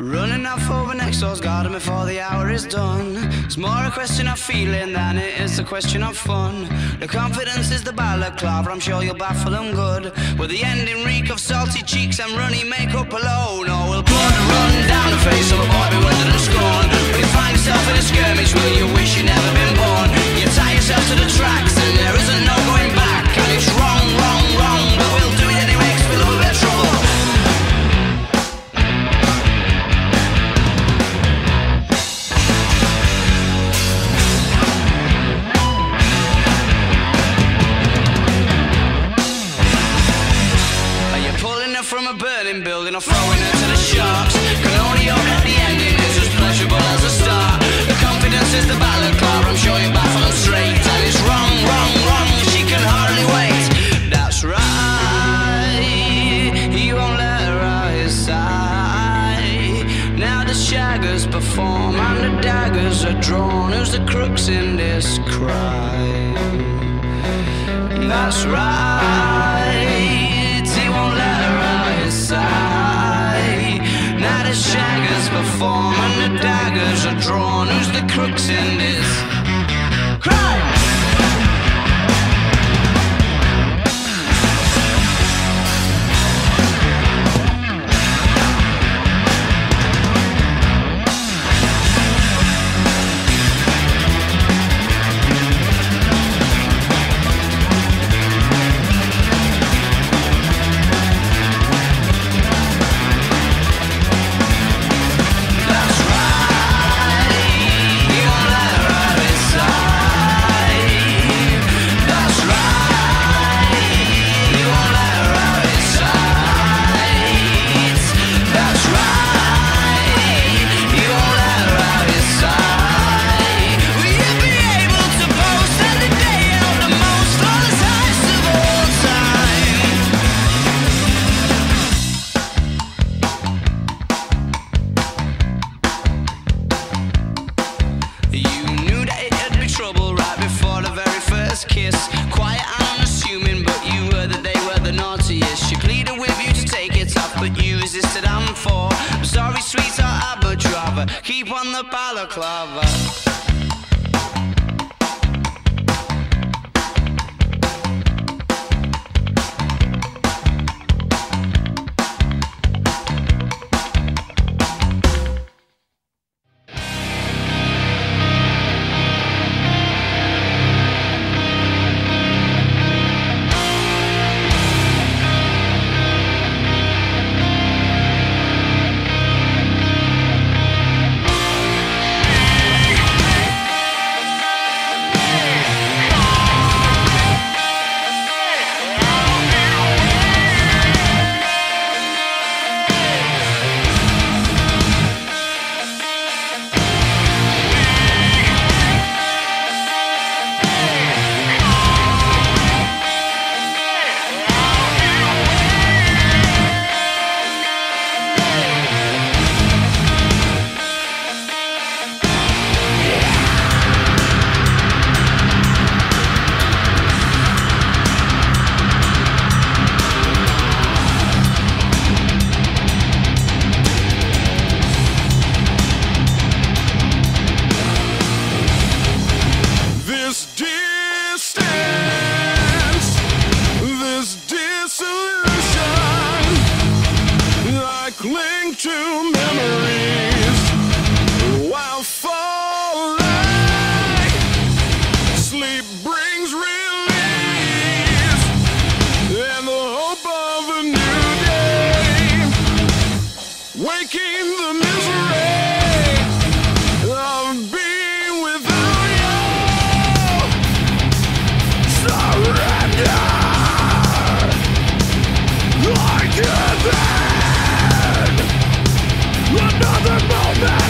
Running off over next door's garden before the hour is done. It's more a question of feeling than it is a question of fun. The confidence is the balaclava, I'm sure you'll baffle good. With the ending reek of salty cheeks and runny makeup alone. Oh, or will blood run down the face from a burning building or throwing her to the sharks? Can only hope that the ending is as pleasurable as the start. The confidence is the balaclava, I'm sure you baffle and straight. And it's wrong, wrong, wrong, she can hardly wait. That's right, he won't let her out his. Now the shaggers perform and the daggers are drawn. Who's the crooks in this crime? That's right. The shaggers perform and the daggers are drawn. Who's the crooks in this keep on the balaclava. Linked to memories while falling. Sleep brings relief and the hope of a new day. Waking the back